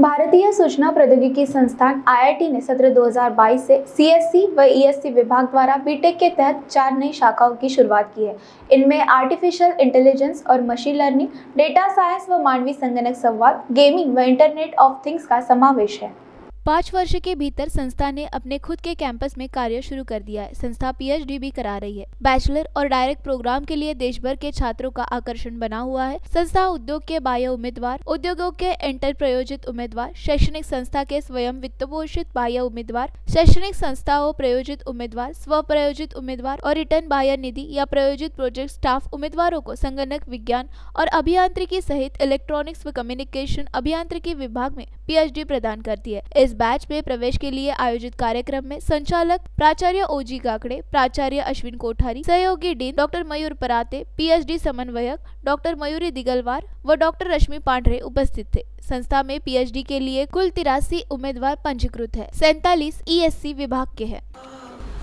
भारतीय सूचना प्रौद्योगिकी संस्थान आईआईटी ने सत्र 2022 से सीएससी व ईएससी विभाग द्वारा बीटेक के तहत चार नई शाखाओं की शुरुआत की है। इनमें आर्टिफिशियल इंटेलिजेंस और मशीन लर्निंग डेटा साइंस व मानवीय संगणक संवाद गेमिंग व इंटरनेट ऑफ़ थिंग्स का समावेश है। पाँच वर्ष के भीतर संस्था ने अपने खुद के कैंपस में कार्य शुरू कर दिया है। संस्था पीएचडी भी करा रही है। बैचलर और डायरेक्ट प्रोग्राम के लिए देश भर के छात्रों का आकर्षण बना हुआ है। संस्था उद्योग के बाह्य उम्मीदवार, उद्योगों के इंटर प्रयोजित उम्मीदवार, शैक्षणिक संस्था के स्वयं वित्त पोषित बाह्य उम्मीदवार, शैक्षणिक संस्थाओं प्रयोजित उम्मीदवार स्व प्रयोजित उम्मीदवार और रिटर्न बाह्य निधि या प्रयोजित प्रोजेक्ट स्टाफ उम्मीदवारों को संगणक विज्ञान और अभियांत्रिकी सहित इलेक्ट्रॉनिक्स व कम्युनिकेशन अभियांत्रिकी विभाग में पीएचडी प्रदान करती है। इस बैच में प्रवेश के लिए आयोजित कार्यक्रम में संचालक प्राचार्य ओजी काकड़े, प्राचार्य अश्विन कोठारी, सहयोगी dean doctor Mayur Parate, PhD समन्वयक डॉक्टर मयूरी दिगलवार व डॉक्टर रश्मि पांडे उपस्थित थे। संस्था में पीएचडी के लिए कुल तिरासी उम्मीदवार पंजीकृत है। सैतालीस ई विभाग के हैं।